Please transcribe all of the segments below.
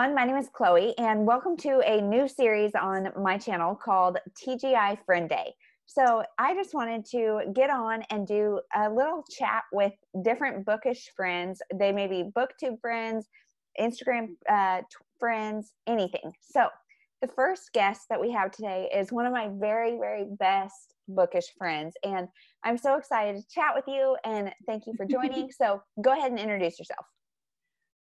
everyone. My name is Chloe, and welcome to a new series on my channel called TGI Friend Day. So, I just wanted to get on and do a little chat with different bookish friends. They may be booktube friends, Instagram uh, friends, anything. So, the first guest that we have today is one of my very, very best bookish friends, and I'm so excited to chat with you and thank you for joining. so, go ahead and introduce yourself.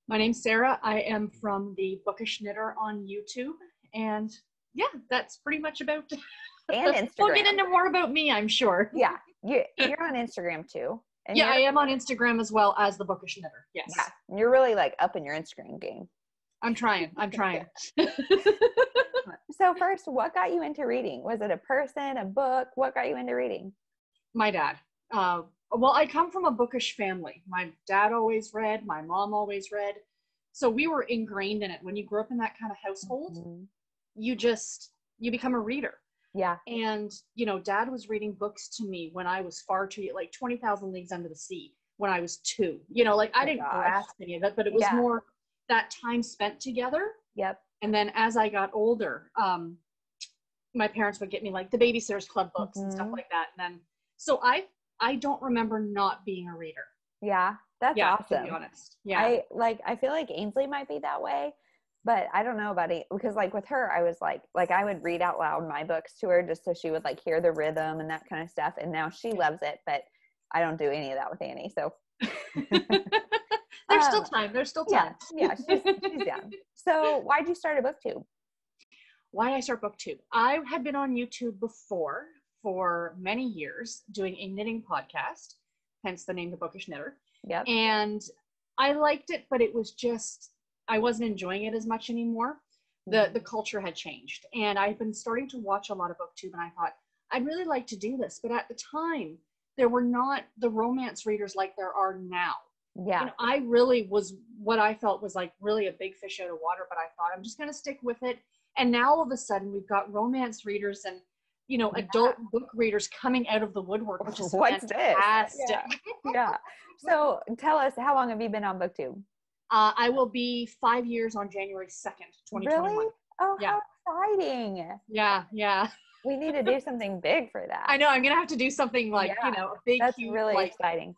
My name's Sarah. I am from the Bookish Knitter on YouTube. And yeah, that's pretty much about and Instagram. we'll get into more about me, I'm sure. Yeah. You, you're on Instagram too. yeah, I am on Instagram as well as the Bookish Knitter. Yes. Yeah. You're really like up in your Instagram game. I'm trying. I'm trying. so first, what got you into reading? Was it a person, a book? What got you into reading? My dad. Uh, well, I come from a bookish family. My dad always read, my mom always read. So we were ingrained in it. When you grow up in that kind of household, mm-hmm. you just you become a reader. Yeah. And you know, dad was reading books to me when I was far too like 20,000 Leagues Under the Sea when I was 2. You know, like I oh didn't gosh. grasp any of it, but it was yeah. more that time spent together. Yep. And then as I got older, um my parents would get me like the babysitters club books mm-hmm. and stuff mm-hmm. like that. And then so I I don't remember not being a reader. Yeah, that's yeah, awesome. To be honest, yeah. I like. I feel like Ainsley might be that way, but I don't know about it because, like, with her, I was like, like I would read out loud my books to her just so she would like hear the rhythm and that kind of stuff. And now she loves it, but I don't do any of that with Annie. So there's um, still time. There's still time. Yeah, yeah she's, she's young. So why'd you start a booktube? Why did I start booktube? I had been on YouTube before for many years doing a knitting podcast, hence the name The Bookish Knitter. Yep. And I liked it, but it was just I wasn't enjoying it as much anymore. The mm-hmm. the culture had changed. And I've been starting to watch a lot of booktube and I thought, I'd really like to do this. But at the time, there were not the romance readers like there are now. Yeah. Know, I really was what I felt was like really a big fish out of water, but I thought I'm just gonna stick with it. And now all of a sudden we've got romance readers and you know, yeah. adult book readers coming out of the woodwork, which is What's fantastic. This? Yeah. yeah. So tell us, how long have you been on BookTube? Uh, I will be five years on January 2nd, 2021. Really? Oh, yeah. how exciting. Yeah, yeah. We need to do something big for that. I know. I'm going to have to do something like, yeah. you know, a big, That's huge, really like, exciting.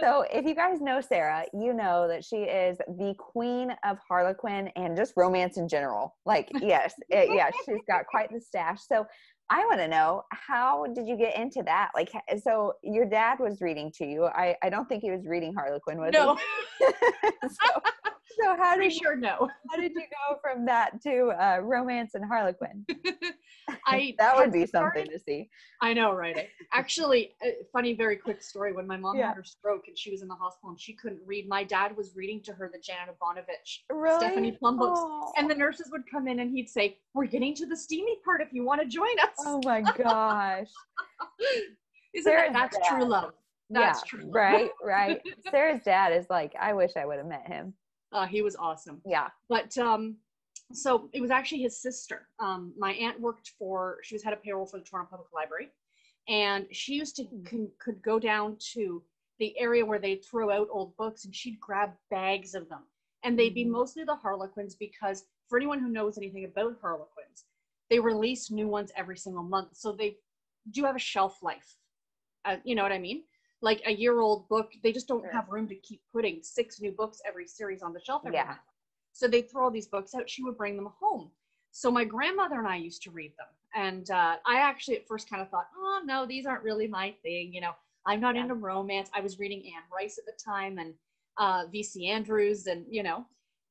So if you guys know Sarah, you know that she is the queen of Harlequin and just romance in general. Like, yes, it, yeah, she's got quite the stash. So I want to know how did you get into that? Like, so your dad was reading to you. I, I don't think he was reading Harlequin, was no. he? so, so how did sure no? How did you go from that to uh, romance and Harlequin? I that would be something to see. I know, right? Actually, funny, very quick story. When my mom yeah. had her stroke and she was in the hospital and she couldn't read, my dad was reading to her the Janet Evanovich, really? Stephanie Plum books, oh. and the nurses would come in and he'd say, "We're getting to the steamy part. If you want to join us." Oh my gosh! Isn't Sarah's that, that's dad. true love? That's yeah, true. Love. Right, right. Sarah's dad is like, I wish I would have met him. Uh, he was awesome. Yeah. But um, so it was actually his sister. Um, my aunt worked for, she was head of payroll for the Toronto Public Library. And she used to can, could go down to the area where they throw out old books and she'd grab bags of them. And they'd be mm-hmm. mostly the Harlequins because for anyone who knows anything about Harlequins, they release new ones every single month. So they do have a shelf life. Uh, you know what I mean? Like a year old book, they just don't have room to keep putting six new books every series on the shelf every yeah. month. So they'd throw all these books out. She would bring them home. So my grandmother and I used to read them. And uh, I actually at first kind of thought, oh, no, these aren't really my thing. You know, I'm not yeah. into romance. I was reading Anne Rice at the time and uh, V.C. Andrews and, you know.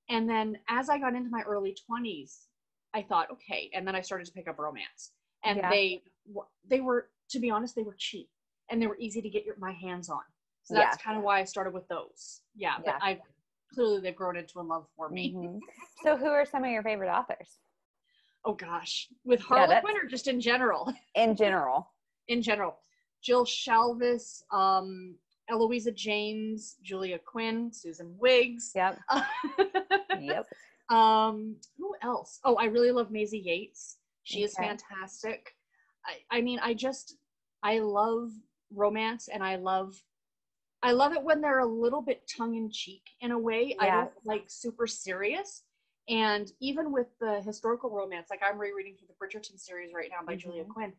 And then as I got into my early 20s, I thought, okay. And then I started to pick up romance. And yeah. they they were, to be honest, they were cheap and they were easy to get your, my hands on. So that's yeah. kind of why I started with those. Yeah, yeah. but I clearly they've grown into a love for me. Mm-hmm. So, who are some of your favorite authors? Oh gosh, with Harlequin yeah, or just in general? In general. in general, Jill Shalvis, um, Eloisa James, Julia Quinn, Susan Wiggs. Yep. yep. Um, who else? Oh, I really love Maisie Yates. She okay. is fantastic. I, I mean, I just I love romance and I love I love it when they're a little bit tongue in cheek in a way. Yeah. I don't like super serious. And even with the historical romance, like I'm rereading through the Bridgerton series right now by Julia Mhm. Quinn,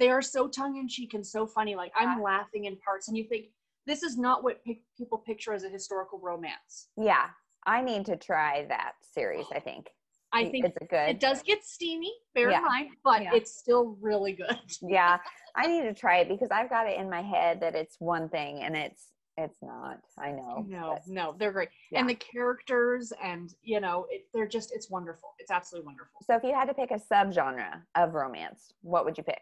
they are so tongue in cheek and so funny. Like I'm laughing in parts, and you think this is not what pic- people picture as a historical romance. Yeah, I need to try that series. I think. I think it's a good. it does get steamy, bear Yeah. in mind, but Yeah. it's still really good. Yeah, I need to try it because I've got it in my head that it's one thing and it's it's not. I know. No, but no, they're great, yeah. and the characters, and you know, it, they're just it's wonderful. It's absolutely wonderful. So if you had to pick a subgenre of romance, what would you pick?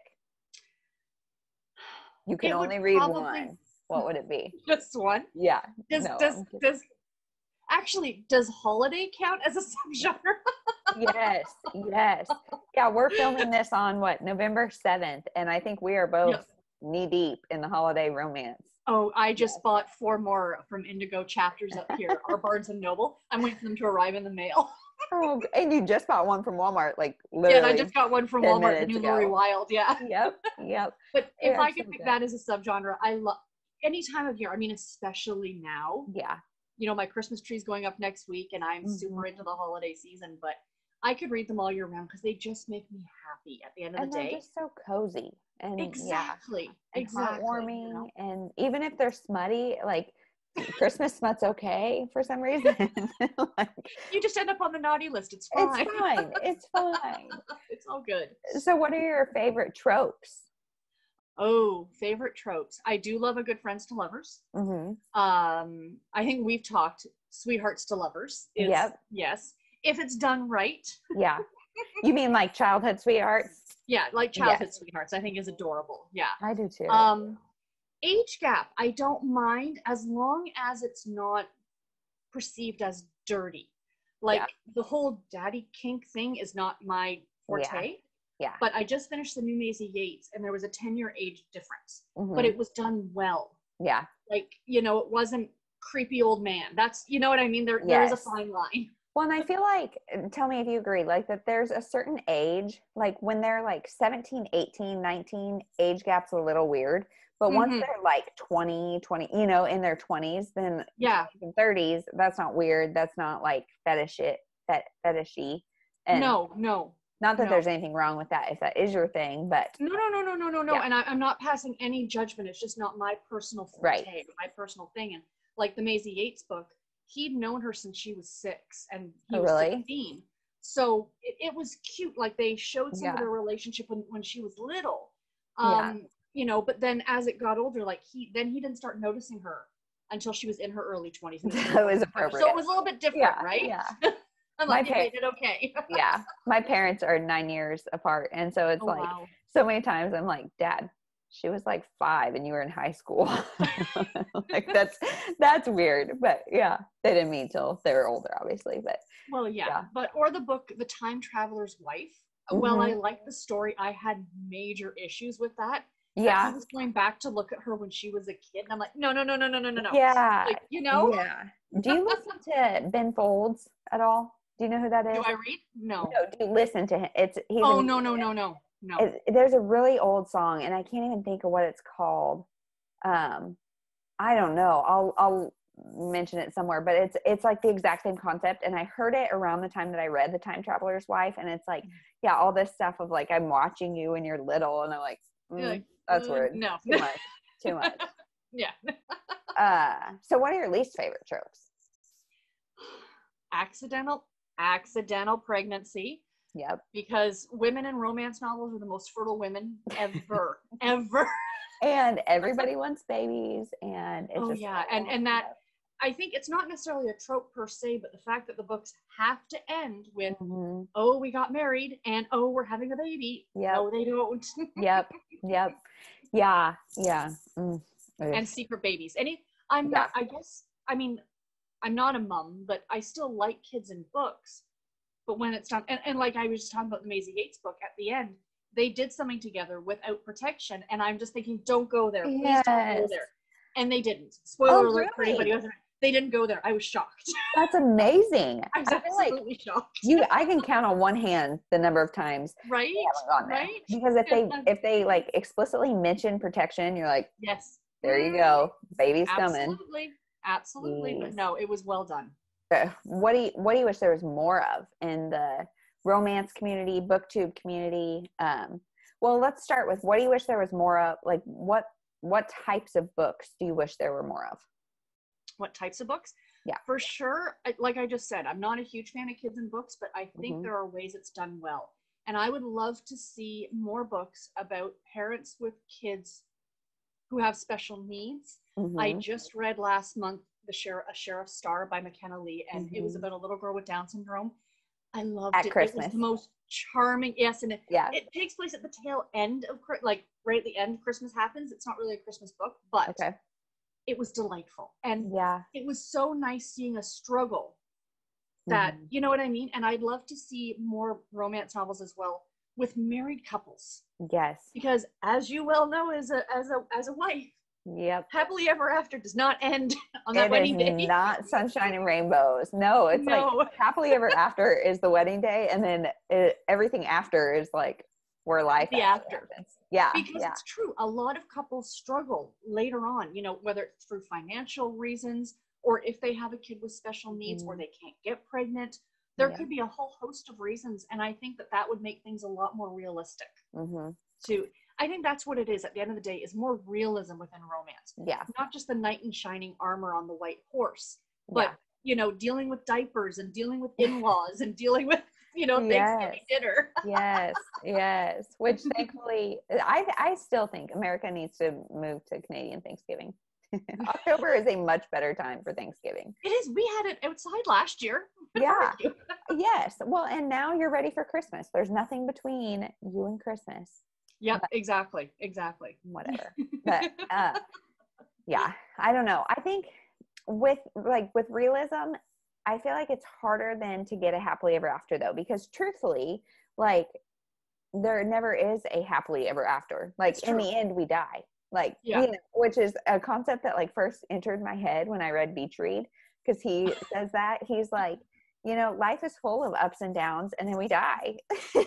You can only read one. What would it be? Just one. Yeah. Does No, does does actually does holiday count as a subgenre? Yes, yes. Yeah, we're filming this on what November seventh, and I think we are both Yes. knee deep in the holiday romance. Oh, I just bought four more from Indigo chapters up here, our Barnes and Noble. I'm waiting for them to arrive in the mail. Oh, and you just bought one from Walmart, like yeah, literally. and I just got one from Walmart, the new ago. Lori Wilde. Yeah. Yep, yep. But if Yeah, I could pick good. that as a subgenre, I love any time of year. I mean, especially now. Yeah, You know, my Christmas tree's going up next week, and I'm super Mhm. into the holiday season. But I could read them all year round because they just make me happy at the end of and the day. they're just so cozy and yeah, Exactly. and exactly. heartwarming. you know? And even if they're smutty, like Christmas smut's okay for some reason. like You just end up on the naughty list. It's fine. it's fine. fine. It's fine. it's all good. So, what are your favorite tropes? Oh, favorite tropes. I do love a good friends to lovers. Mm-hmm. Um, I think we've talked sweethearts to lovers. Is, Yep. Yes. If it's done right. Yeah. You mean like childhood sweethearts? Yeah, like childhood sweethearts, I think is adorable. Yeah. I do too. Um, age gap, I don't mind as long as it's not perceived as dirty. Like Yeah. the whole daddy kink thing is not my forte. yeah. But I just finished the new Maisie Yates, and there was a ten-year age difference, Mhm. but it was done well. yeah. Like you know, it wasn't creepy old man. That's you know what I mean. There there is a fine line. Well, and I feel like, tell me if you agree, like that there's a certain age, like when they're like 17, 18, 19, age gap's a little weird. But once Mhm. they're like 20, 20, you know, in their 20s, then Yeah. 30s, that's not weird. That's not like fetish it, fet, fetishy. And no, no, not that no. there's anything wrong with that if that is your thing, but no, no, no, no, no, no, no. Yeah. And I, I'm not passing any judgment. It's just not my personal forte, Right. my personal thing. And like the Maisie Yates book, he'd known her since she was six, and he Oh, was really? 16. So it, it was cute. Like they showed some Yeah. of their relationship when when she was little. Yeah. Um, you know, but then as it got older, like he then he didn't start noticing her until she was in her early 20s. That was appropriate. So it was a little bit different, yeah, right? Yeah. I'm My like, you par- made it okay. yeah. My parents are nine years apart. And so it's oh, like, wow. so many times I'm like, Dad, she was like five and you were in high school. like that's that's weird. But yeah, they didn't mean till they were older, obviously. But Well, yeah. Yeah. but or the book, The Time Traveler's Wife. Well, I Mhm. like the story. I had major issues with that. I yeah, was going back to look at her when she was a kid, and I'm like, no, no, no, no, no, no, no, no. yeah, Like, you know, yeah. Do you listen to Ben Folds at all? Do you know who that is? do I read? No. no, do you listen to him? It's he's Oh no, no, no, no, no. it, there's a really old song and i can't even think of what it's called um i don't know i'll i'll mention it somewhere but it's it's like the exact same concept and i heard it around the time that i read the time traveler's wife and it's like yeah all this stuff of like i'm watching you when you're little and i'm like, mm, like, that's "Uh, weird No. too much too much yeah. uh so what are your least favorite tropes Accidental, accidental pregnancy. Yep Because women in romance novels are the most fertile women ever, ever. and everybody wants babies and it's Oh, yeah, and- and that- I think it's not necessarily a trope per se, but the fact that the books have to end with hmm oh, we got married and oh, we're having a baby. Yep. No, they don't. yep yep yeah yeah mm. And secret babies. Any, I'm not, I guess, I mean, I'm not a mom, but I still like kids in books. But when it's done, and, and like I was just talking about the Maisie Yates book at the end, they did something together without protection. And I'm just thinking, don't go there. Please don't go there. And they didn't. Oh, Spoiler Oh, alert for anybody who. They didn't go there. I was shocked. That's amazing. I was I feel like absolutely shocked. you I can count on one hand the number of times right? they haven't gone there. Right? Because if they if they like explicitly mention protection, you're like, Yes. there you mm-hmm. go. Baby's coming. Absolutely. Absolutely. But no, it was well done. What do you what do you wish there was more of in the romance community, booktube community? Um, well, let's start with what do you wish there was more of? Like what what types of books do you wish there were more of? What types of books? Yeah. For sure, like I just said, I'm not a huge fan of kids and books, but I think Mhm. there are ways it's done well. And I would love to see more books about parents with kids who have special needs. I Mhm. just read last month the sheriff, a sheriff's star by Makenna Lee, and it was Mhm. about a little girl with Down syndrome. I loved At it. It was the most charming. Yes, and it, yeah. it takes place at the tail end of like right at the end. Christmas happens. It's not really a Christmas book, but Okay. it was delightful, and Yeah. it was so nice seeing a struggle that Mhm. you know what I mean. And I'd love to see more romance novels as well with married couples Yes. because, as you well know, as a as a as a wife, Yep. happily ever after does not end on that It wedding is day. not sunshine and rainbows. No, it's No. like happily ever after is the wedding day, and then it, everything after is like where life The after. happens. Yeah, because yeah, it's true a lot of couples struggle later on you know whether it's through financial reasons or if they have a kid with special needs or Mhm. they can't get pregnant there Yeah. could be a whole host of reasons and i think that that would make things a lot more realistic hmm to i think that's what it is at the end of the day is more realism within romance yeah, not just the knight in shining armor on the white horse but yeah. you know dealing with diapers and dealing with in-laws and dealing with you know thanksgiving Yes. dinner yes, yes. Which thankfully, I I still think America needs to move to Canadian Thanksgiving. October is a much better time for Thanksgiving. it is we had it outside last year Yeah. Yes. Well, and now you're ready for Christmas. There's nothing between you and Christmas. Yep, exactly, exactly. Whatever. But uh yeah, I don't know. I think with like with realism, I feel like it's harder than to get a happily ever after though, because truthfully, like there never is a happily ever after. Like in the end, we die. Like Yeah. you know, which is a concept that like first entered my head when I read Beach Read, because he says that he's like, you know, life is full of ups and downs, and then we die.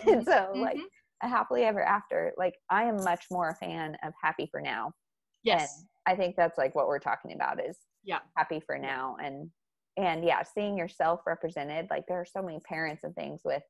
and so, like Mhm. A happily ever after, like I am much more a fan of happy for now. yes, And I think that's like what we're talking about is yeah, happy for now and and yeah, seeing yourself represented. Like there are so many parents and things with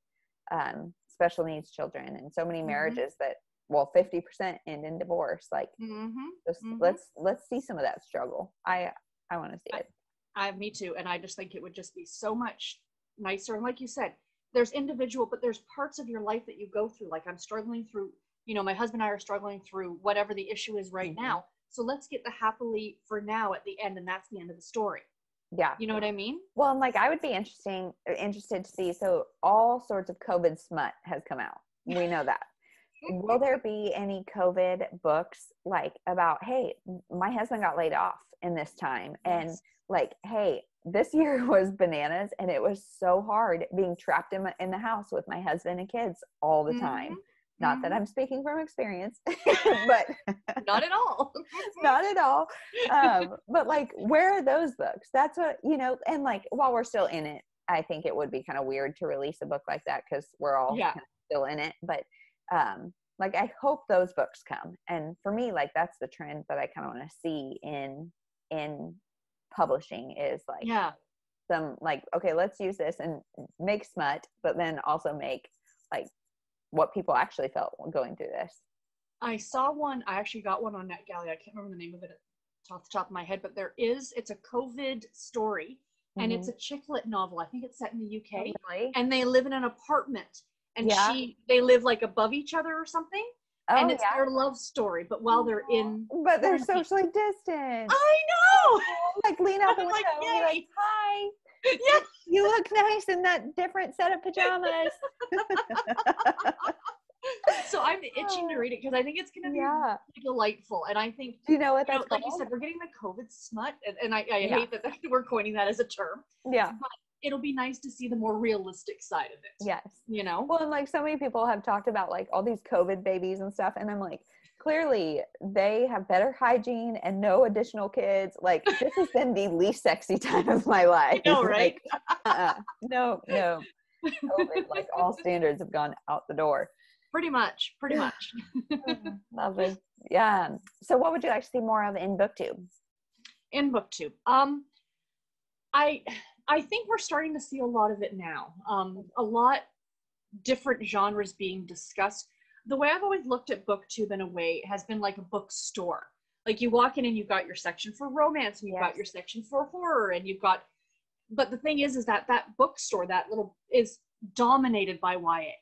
um special needs children and so many Mhm. marriages that well 50% end in divorce. Like hmm just Mhm. let's let's see some of that struggle. I I want to see I- it. I me too, and I just think it would just be so much nicer. And like you said, there's individual, but there's parts of your life that you go through. Like I'm struggling through, you know, my husband and I are struggling through whatever the issue is right Mhm. now. So let's get the happily for now at the end, and that's the end of the story. Yeah. You know what I mean? Well, and like I would be interesting interested to see. So all sorts of COVID smut has come out. We know that. Will there be any COVID books like about, hey, my husband got laid off in this time, and Yes. like, hey, this year was bananas, and it was so hard being trapped in my, in the house with my husband and kids all the time. Mhm. Not that Mhm. I'm speaking from experience, but Not at all. not at all um but like where are those books that's what you know and like while we're still in it i think it would be kind of weird to release a book like that because we're all Yeah. still in it but um like i hope those books come and for me like that's the trend that i kind of want to see in in publishing is like yeah. some like okay let's use this and make smut but then also make like what people actually felt going through this I saw one. I actually got one on NetGalley. I can't remember the name of it off the top of my head, but there is. It's a COVID story, and it's a chick lit novel. I think it's set in the UK, Mhm. really and they live in an apartment, and Yeah. she they live like above each other or something, oh, and it's yeah. their love story. But while they're in, but they're socially distant I know. like lean out the window like, and like, hi, yeah. you look nice in that different set of pajamas. So I'm itching to read it because I think it's going to be yeah. delightful, and I think. You know what You know, like you said, we're getting the COVID smut, and, and I, I Yeah. hate that we're coining that as a term. yeah. It'll be nice to see the more realistic side of it. Yes. You know? Well, and like so many people have talked about like all these COVID babies and stuff, and I'm like, clearly they have better hygiene and no additional kids. Like this has been the least sexy time of my life. know, right? Like, uh-uh. No, no. COVID, like all standards have gone out the door. Pretty much, pretty much. Lovely. Yeah. So, what would you like to see more of in BookTube? In BookTube. Um, I I think we're starting to see a lot of it now. Um, a lot different genres being discussed. The way I've always looked at BookTube in a way has been like a bookstore. Like you walk in and you've got your section for romance, and you've Yes. got your section for horror, and you've got. But the thing is, is that that bookstore, that little, is dominated by YA.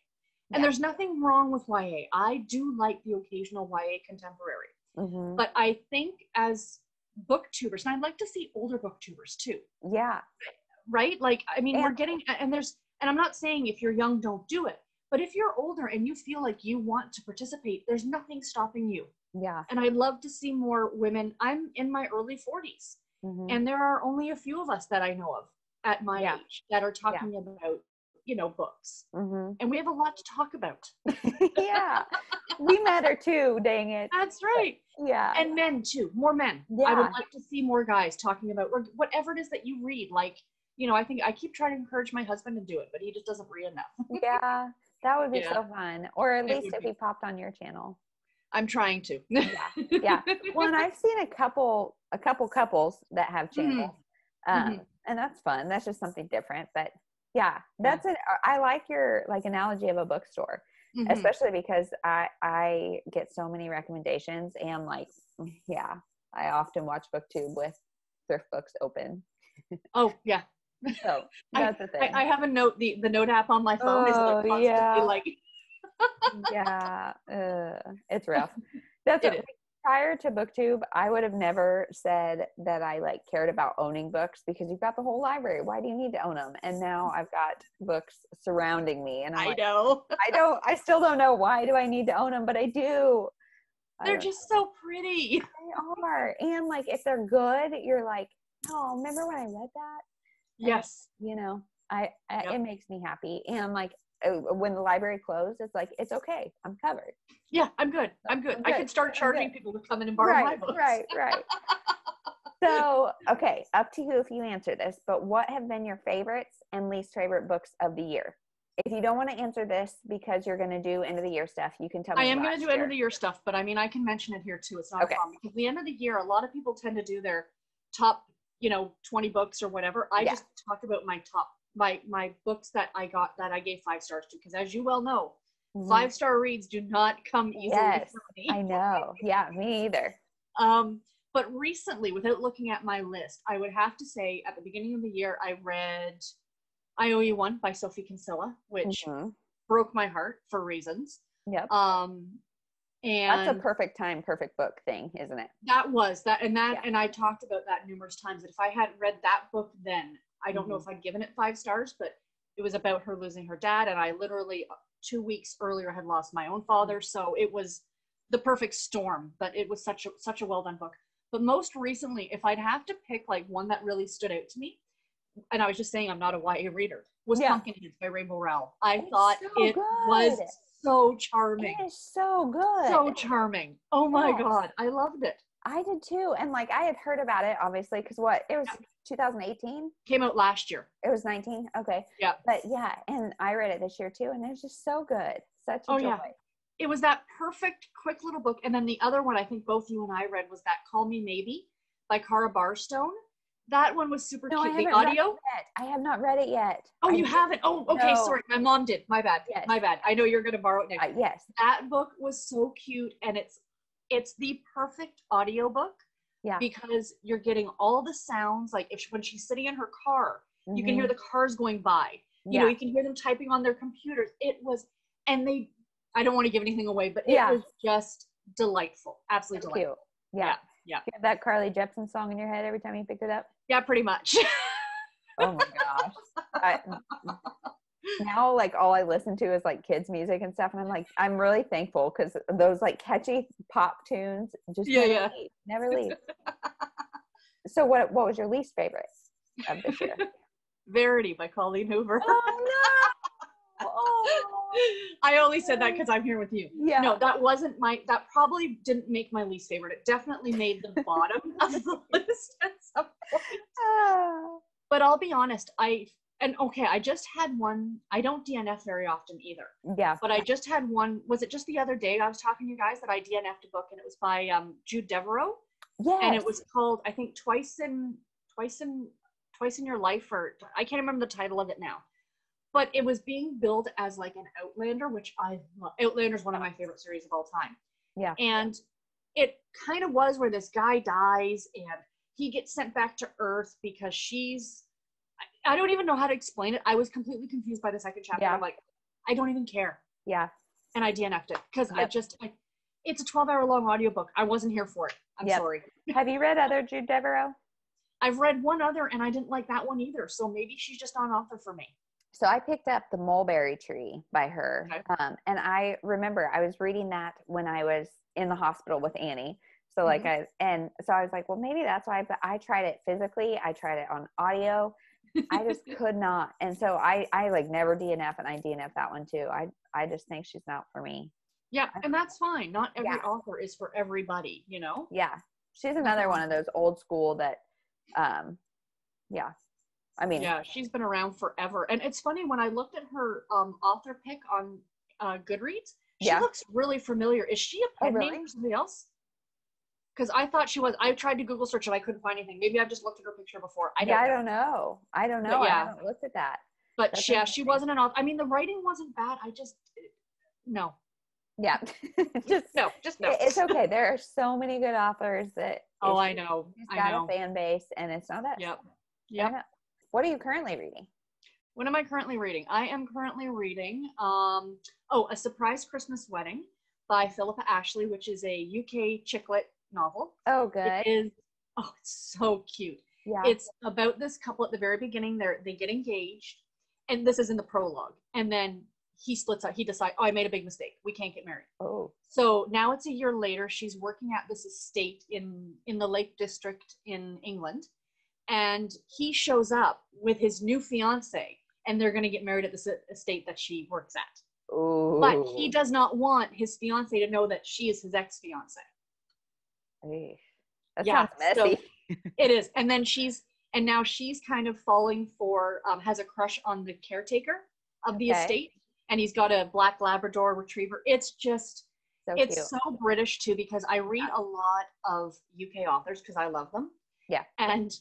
And Yeah. there's nothing wrong with YA. I do like the occasional YA contemporary. Mhm. But I think as booktubers, and I'd like to see older booktubers too, yeah right? Like, I mean, we're getting, and there's, and I'm not saying if you're young, don't do it. But if you're older and you feel like you want to participate, there's nothing stopping you. yeah And I'd love to see more women. I'm in my early 40s, Mhm. and there are only a few of us that I know of at my Yeah. age that are talking about, you know, books. Mhm. And we have a lot to talk about. yeah we matter too dang it That's right. yeah and men too more men yeah. i would like to see more guys talking about whatever it is that you read like you know i think i keep trying to encourage my husband to do it but he just doesn't read enough yeah that would be Yeah. so fun or at least if be. he popped on your channel i'm trying to Yeah, yeah. well and i've seen a couple a couple couples that have Mhm. channels um Mhm. and that's fun that's just something different but yeah that's an i like your like analogy of a bookstore Mhm. especially because i i get so many recommendations and like yeah i often watch booktube with thrift books open oh yeah so I- that's the thing. I, I have a note the the note app on my phone is like Oh, constantly yeah. like yeah uh, it's rough. That's It what, prior to booktube i would have never said that i like cared about owning books because you've got the whole library. Why do you need to own them and now i've got books surrounding me and i'm i like, know. I don't i still don't know why do i need to own them but i do. They're don't just so pretty. They are. And like if they're good, you're like, oh, remember when I read that? Yes You know, I, I Yep. it makes me happy. And like uh, when the library closed, it's like it's okay. I'm covered. yeah i'm good i'm good I'm i can start charging people to come in and borrow my right, books right, right. so okay, up to you if you answer this. But what have been your favorites and least favorite books of the year? If you don't want to answer this because you're going to do end of the year stuff, you can tell me. I am going to do end of the year stuff, but I mean, I can mention it here too. It's not Okay. a problem because the end of the year, a lot of people tend to do their top, you know, 20 books or whatever. I Yeah. just talk about my top, my my books that I got that I gave five stars to because, as you well know, Mhm. five star reads do not come easily Yes. I know. Yeah, me either. Um, but recently, without looking at my list, I would have to say at the beginning of the year, I read "I Owe You One" by Sophie Kinsella, which Mhm. broke my heart for reasons. Yep. Um, and That's a perfect time, perfect book thing, isn't it? that was that and that Yeah. and i talked about that numerous times that if i hadn't read that book then i don't know Mhm. if i'd given it five stars but it was about her losing her dad and i literally uh, two weeks earlier had lost my own father so it was the perfect storm but it was such a such a well done book but most recently if i'd have to pick like one that really stood out to me and i was just saying i'm not a ya reader was Yeah. pumpkinhead by Rainbow Rowell. i It's thought so it was so charming It is so good. so charming oh my Yes. god i loved it I did too. And like I had heard about it, obviously, because what? It was 2018? came out last year It was 19? Okay. Yeah. But yeah, and I read it this year too, and it was just so good. Such a Oh, joy. yeah. it was that perfect quick little book and then the other one i think both you and i read was that call me maybe by cara barstone that one was super No, I cute the haven't read audio. I have not read it yet. oh I you haven't oh okay No. sorry my mom did my bad Yes. my bad i know you're gonna borrow it next Uh, yes. that book was so cute and it's it's the perfect audiobook Yeah. because you're getting all the sounds like if when she's sitting in her car you can hear the cars going by you yeah. know you can hear them typing on their computers it was and they i don't want to give anything away but it Yeah. was just delightful absolutely So delightful cute. Yeah. yeah. You have that Carly Jepsen song in your head every time you pick it up? yeah pretty much Oh my gosh. I, now, like, all I listen to is like kids' music and stuff. And I'm like, I'm really thankful because those like catchy pop tunes just Yeah, never yeah. leave. Never leave. so, what what was your least favorite of this year? verity by colleen hoover oh, no. Oh, i only said that because i'm here with you yeah. no that wasn't my that probably didn't make my least favorite it definitely made the bottom of the list at some point Ah. but i'll be honest i and okay i just had one i don't dnf very often either yeah. but I just had one. Was it just the other day I was talking to you guys that I DNF'd a book and it was by um, Jude Deveraux Yes. and it was called I think twice in twice in twice in your life or i can't remember the title of it now but it was being billed as like an outlander which i love outlander is one of my favorite series of all time Yeah. and it kind of was where this guy dies and he gets sent back to earth because she's i, I don't even know how to explain it i was completely confused by the second chapter Yeah. i'm like i don't even care Yeah. and i dnf'd it because i just I, it's a 12 hour long audiobook i wasn't here for it i'm Yep. sorry Have you read other Jude Deveraux? I've read one other and I didn't like that one either. So maybe she's just not an author for me. So I picked up the Mulberry Tree by her, Okay. um, and I remember I was reading that when I was in the hospital with Annie. So like Mm-hmm. I and so I was like, well, maybe that's why. But I tried it physically. I tried it on audio. I just could not, and so I I like never DNF, and I DNF that one too. I I just think she's not for me. Yeah, and that's fine. Not every Yeah. author is for everybody, you know? Yeah, she's another one of those old school that, um, yeah. I mean, Yeah, she's been around forever. And it's funny when I looked at her um, author pick on uh, Goodreads, she Yeah. looks really familiar. Is she a Oh, pen really? name or somebody else? Because I thought she was. I tried to Google search and I couldn't find anything. Maybe I've just looked at her picture before. I don't yeah, I know. don't know. I don't But know. yeah. I haven't looked at that. But That's yeah, she wasn't an author. I mean, the writing wasn't bad. I just, no, Yeah, just no, just no. It's okay. There are so many good authors that oh, I know. She's I got know. a fan base, and it's not that. Yep. I Yep. know. What are you currently reading? What am I currently reading? I am currently reading um oh, A Surprise Christmas Wedding by Philippa Ashley, which is a UK chick lit novel. Oh, good. It is oh, it's so cute. Yeah. It's about this couple at the very beginning. They're they get engaged, and this is in the prologue. And then he splits out. He decides, oh, I made a big mistake. We can't get married. oh, So now it's a year later. She's working at this estate in in the Lake District in England, and he shows up with his new fiance, and they're going to get married at this estate that she works at. Ooh. But he does not want his fiance to know that she is his ex fiance. Eesh. That Yeah, sounds so- messy. It is, and then she's and now she's kind of falling for um, has a crush on the caretaker of the Okay. estate, and he's got a black Labrador Retriever. It's just so it's cute. so British too because I read a lot of UK authors because I love them. Yeah. And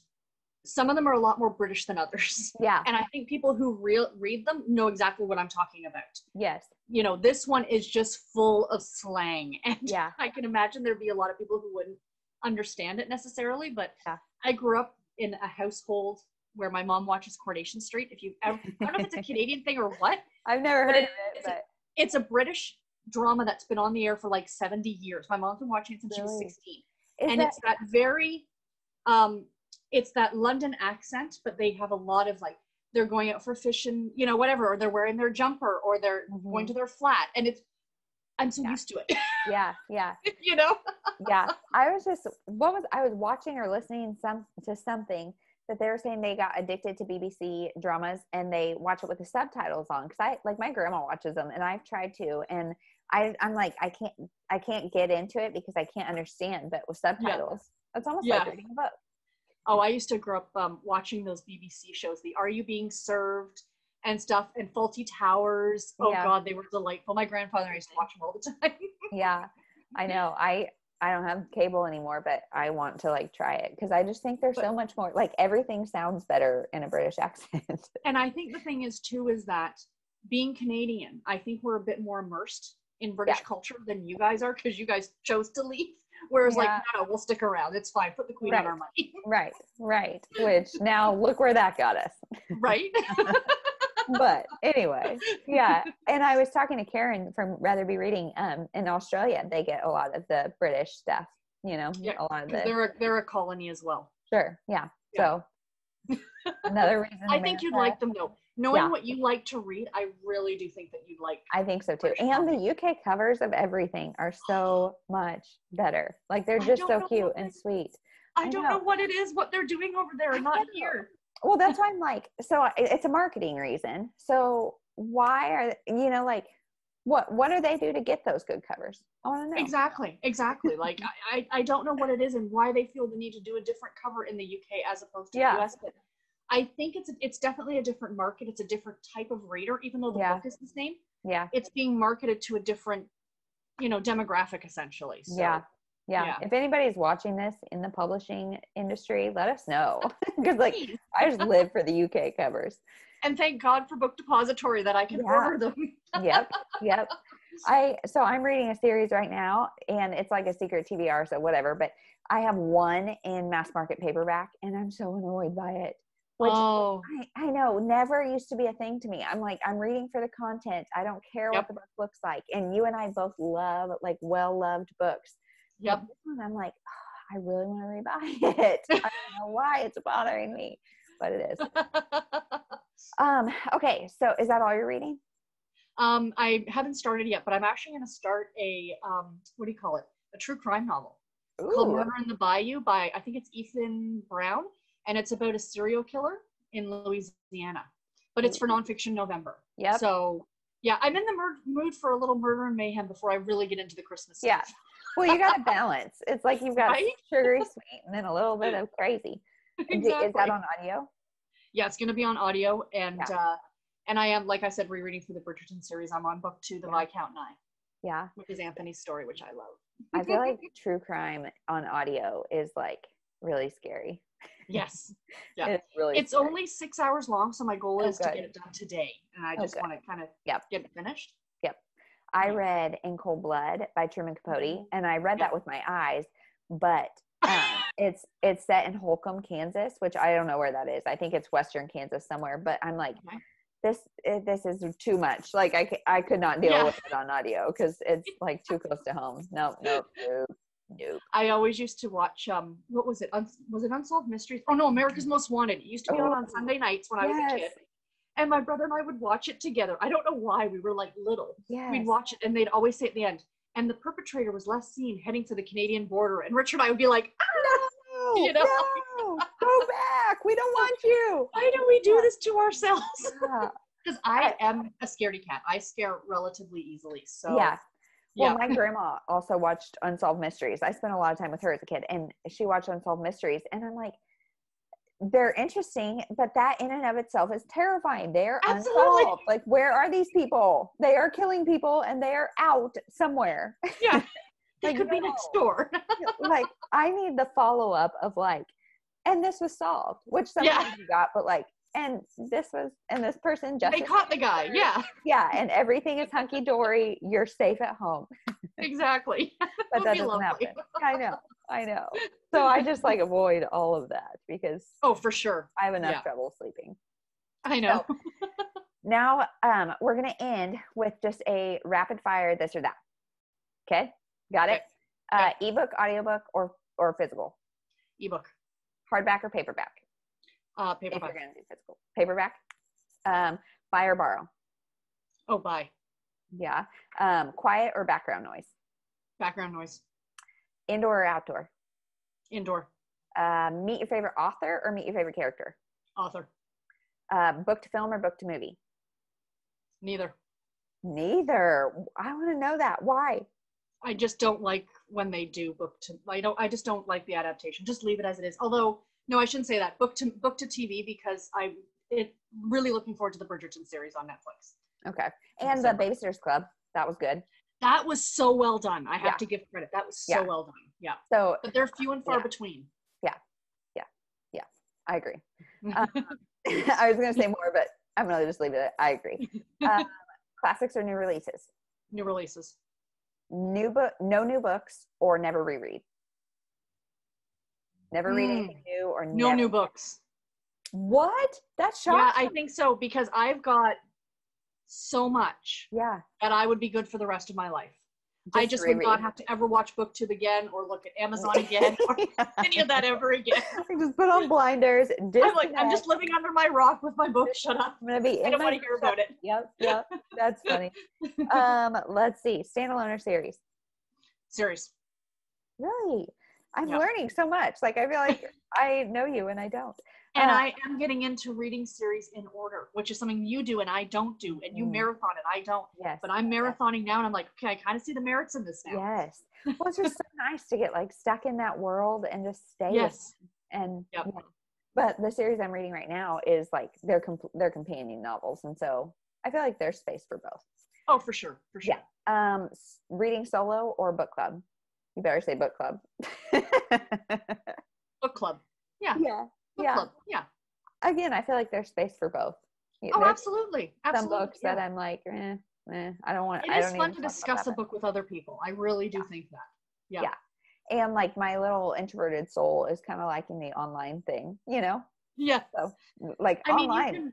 some of them are a lot more British than others. yeah. And I think people who real read them know exactly what I'm talking about. Yes. You know, this one is just full of slang. And Yeah. I can imagine there'd be a lot of people who wouldn't understand it necessarily. But Yeah. I grew up in a household where my mom watches Coronation Street. If you ever, I don't know if it's a Canadian thing or what, I've never heard it- of it, it's a- it's a British drama that's been on the air for like 70 years. My mom's been watching it since she was 16. is and that, it's that very um it's that London accent, but they have a lot of like they're going out for fishing, you know, whatever, or they're wearing their jumper or they're going to their flat. And it's I'm so Mm-hmm. Yeah. used to it. yeah, yeah, you know? yeah. I was just what was I was watching or listening some to something that they were saying they got addicted to BBC dramas and they watch it with the subtitles on because I like my grandma watches them and I've tried to and I I'm like I can't I can't get into it because I can't understand but with subtitles it's almost like reading a book. Oh, I used to grow up um, watching those BBC shows, the Are You Being Served and stuff, and Fawlty Towers. Oh Yeah. God, they were delightful. My grandfather used to watch them all the time. yeah i know i i don't have cable anymore but i want to like try it because i just think there's But- so much more like everything sounds better in a british accent and I think the thing is too is that being Canadian, I think we're a bit more immersed in British Yeah. culture than you guys are because you guys chose to leave. Whereas like, Yeah. no, no, we'll stick around. It's fine. Put the queen on Right. our money, right right which now look where that got us right? but anyway yeah and i was talking to karen from rather be reading um in australia they get a lot of the british stuff you know Yeah, a lot of the they're a, they're a colony as well. sure yeah, Yeah. so another reason I think you'd like them though. Knowing Yeah. what you like to read, I really do think that you'd like. I think so too. And the UK covers of everything are so much better. Like they're just so cute and sweet. I I don't know. know what it is, what they're doing over there, not here. Well, that's why I'm like, so it's a marketing reason. So why are you know like what what do they do to get those good covers? I want to know. Exactly, exactly. like I, I, don't know what it is and why they feel the need to do a different cover in the UK as opposed to Yeah. the US, but I think it's a, it's definitely a different market. It's a different type of reader, even though the Yeah. book is the same. Yeah. It's being marketed to a different, you know, demographic essentially. So, Yeah. Yeah. Yeah. If anybody's watching this in the publishing industry, let us know. Because like I just live for the UK covers. And thank God for Book Depository that I can Yeah. order them. Yep. Yep. I so I'm reading a series right now and it's like a secret TBR, so whatever. But I have one in mass market paperback and I'm so annoyed by it. Which oh, I, I know never used to be a thing to me. I'm like, I'm reading for the content. I don't care Yep. what the book looks like. And you and I both love like well loved books. Yep. one, I'm like, "Oh, I really want to rebuy it. I don't know why it's bothering me, but it is. Um, okay, so is that all you're reading? um, I haven't started yet, but I'm actually going to start a um, what do you call it? A true crime novel called Murder in the Bayou by I think it's Ethan Brown, and it's about a serial killer in Louisiana. But it's for nonfiction November. Yeah. So yeah, I'm in the mur- mood for a little murder and mayhem before I really get into the Christmas. Yeah. stuff. Well, you got to balance. It's like you've got Right? sugary sweet and then a little bit of crazy. And d- Is that on audio? yeah, it's going to be on audio, and Yeah. uh, and I am like I said, rereading through the Bridgerton series. I'm on book two, The Yeah. Viscount Nine, Yeah. which is Anthony's story, which I love. I feel like true crime on audio is like really scary. yes, Yeah. It's really it's only six hours long, so my goal Oh, is to get it done today, and I Oh, just good. want to kind of Yep. get it finished. Yep. I read In Cold Blood by Truman Capote, Mhm. and I read Yeah. that with my eyes, but um, it's it's set in Holcomb, Kansas, which I don't know where that is. I think it's Western Kansas somewhere. But I'm like, Okay. this eh, this is too much. Like I I could not deal Yeah. with it on audio because it's like too close to home. Nope, nope, nope, nope. I always used to watch um what was it? Un- was it Unsolved Mysteries? Oh no, America's Most Wanted. It used to be on Oh. on Sunday nights when I was a kid. And my brother and I would watch it together. I don't know why we were like little. Yes. We'd watch it and they'd always say at the end, and the perpetrator was last seen heading to the Canadian border. And Richard and I would be like, "Ah, No, You know? no, go back. We don't want you. why do we do Yeah. this to ourselves? Yeah. Because I am a scaredy cat. I scare relatively easily. So yeah. Well, yeah. my grandma also watched Unsolved Mysteries. I spent a lot of time with her as a kid, and she watched Unsolved Mysteries, and I'm like, they're interesting, but that in and of itself is terrifying. They're Absolutely. unsolved. Like, where are these people? They are killing people, and they are out somewhere. yeah. They Like, could be next door. like, I need the follow up of like, and this was solved, which Yeah. sometimes you got, but like, and this was, and this person just they caught the guy. Yeah, yeah, and everything is hunky dory. You're safe at home. exactly. but that doesn't lovely. happen. I know, I know. So I just like avoid all of that because Oh, for sure. I have enough Yeah. trouble sleeping. I know. Now, um, we're gonna end with just a rapid fire this or that. Okay, got it. Uh, ebook, audiobook, or or physical, Ebook. hardback or paperback. Uh, paperback. If you're gonna do physical, paperback. Um, buy or borrow. Oh, buy. Yeah. Um, quiet or background noise. Background noise. Indoor or outdoor. Indoor. Uh, meet your favorite author or meet your favorite character. Author. Uh, book to film or book to movie. Neither. Neither. I want to know that. Why? I just don't like when they do book to. I don't. I just don't like the adaptation. Just leave it as it is. Although, no, I shouldn't say that. Book to book to TV because I'm it really looking forward to the Bridgerton series on Netflix. Okay. And the. Babysitters Club. That was good. That was so well done. I have Yeah. to give credit. That was so Yeah. well done. Yeah, So but they're few and far Yeah. between. Yeah, yeah, yeah. I agree. Uh, I was going to say more, but I'm going to just leave it. I agree. Um, classics or new releases? New releases. New book, no new books, or never reread. Never read Mm. anything new, or No never- new books. What? That's Yeah. I think so because I've got so much Yeah. that I would be good for the rest of my life. I just would not have to ever watch BookTube again or look at Amazon again or any of that ever again. just put on blinders. I'm like, I'm just living under my rock with my book. Shut up. I'm gonna be. I don't want to hear about it. Yep, yep. That's funny. um, let's see. Standalone or series? Serious. Really? I'm Yeah. learning so much. Like I feel like I know you and I don't. And Uh, I am getting into reading series in order, which is something you do and I don't do. And you Mm. marathon and I don't. Yes. But I'm yes, marathoning now and I'm like, okay, I kind of see the merits in this now. Yes. Well, it's just so nice to get like stuck in that world and just stay. Yes. it. And Yep. yeah. but the series I'm reading right now is like they're comp- they're companion novels, and so I feel like there's space for both. Oh, for sure. For sure. Yeah. Um, reading solo or book club. You better say book club. Book club. Yeah. yeah. Book yeah. club. Yeah. Again, I feel like there's space for both. Oh, there's absolutely. Some Absolutely. books yeah. that I'm like, eh, eh, I don't want. It I is fun to discuss a book with other people. I really do think that. Yeah. Yeah. And like my little introverted soul is kind of liking the online thing, you know, Yeah. like I mean, online. you can,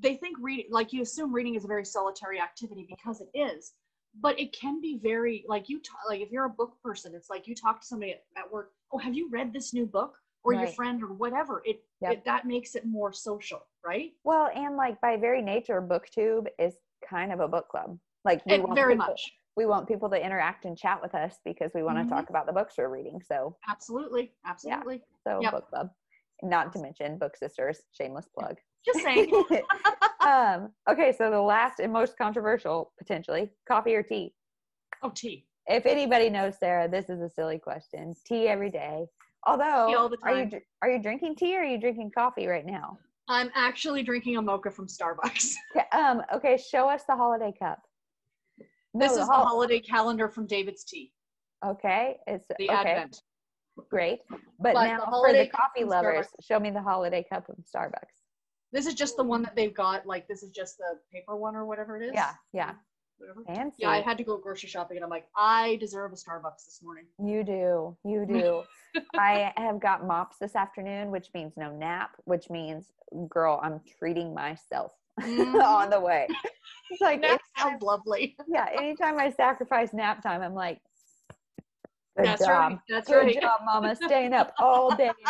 they think reading, like you assume reading is a very solitary activity because it is, but it can be very, like you, like if you're a book person, it's like you talk to somebody at, at work, oh, have you read this new book? Or your friend or whatever. It, Yep. it that makes it more social, right? well, and like by very nature, BookTube is kind of a book club. Like we It, want very people, much. we want people to interact and chat with us because we want to Mhm. talk about the books we're reading. So, Absolutely. Absolutely. so Yep. book club. Not to mention Book Sisters, shameless plug. Just saying. um, okay, so the last and most controversial, potentially, coffee or tea? oh, tea. If anybody knows Sarah, this is a silly question. Tea every day. Although, all the are you are you drinking tea or are you drinking coffee right now? I'm actually drinking a mocha from Starbucks. Okay, um, okay, show us the holiday cup. No, This is the hol- holiday calendar from David's Tea, Okay, it's the okay, Advent. great. But, But the now for the coffee lovers, Starbucks. show me the holiday cup from Starbucks. This is just the one that they've got. Like this is just the paper one or whatever it is. Yeah, yeah, Whatever. fancy. Yeah, I had to go grocery shopping, and I'm like, I deserve a Starbucks this morning. You do. You do. I have got MOPS this afternoon, which means no nap, which means, girl, I'm treating myself Mhm. on the way. It's like, that sounds lovely. yeah, anytime I sacrifice nap time, I'm like, good That's job. right. That's Good right. job, mama, staying up all day.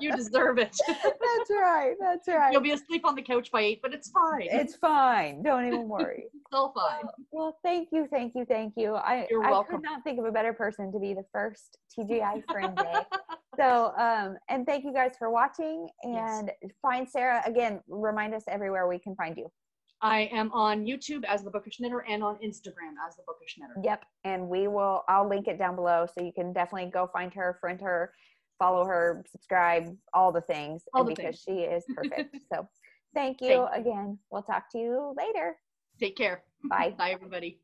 You deserve it. That's right. That's right. You'll be asleep on the couch by eight, but it's fine. It's fine. Don't even worry. still fine. Well, thank you, thank you, thank you. I, You're I welcome. could not think of a better person to be the first TGI friend day. so, um, and thank you guys for watching. Yes. And find Sarah again. Remind us everywhere we can find you. I am on YouTube as the Bookish Knitter and on Instagram as the Bookish Knitter. Yep. And we will. I'll link it down below, so you can definitely go find her, friend her, follow her, subscribe, all the things. All the because she is perfect. so, thank you Thank you. again. We'll talk to you later. Take care. Bye. Bye, everybody.